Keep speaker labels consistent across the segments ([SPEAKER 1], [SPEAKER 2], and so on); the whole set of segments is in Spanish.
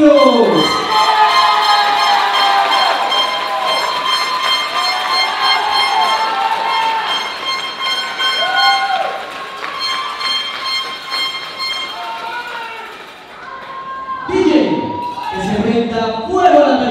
[SPEAKER 1] Palacios. DJ, que se prenda fuego a la.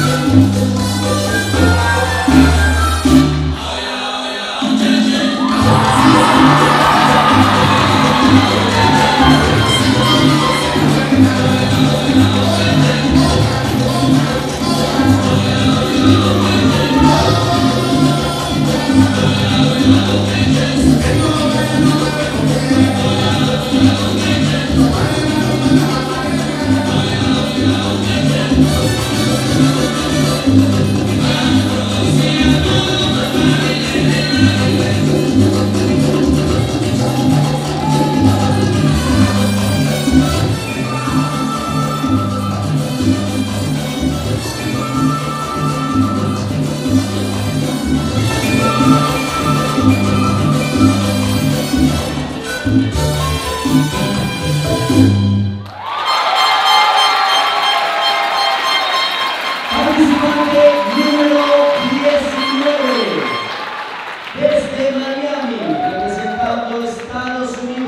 [SPEAKER 1] Participante
[SPEAKER 2] número 19, desde Miami, representando Estados Unidos.